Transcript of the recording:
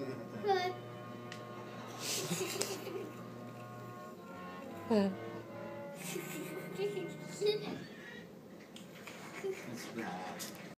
spice. It's bad.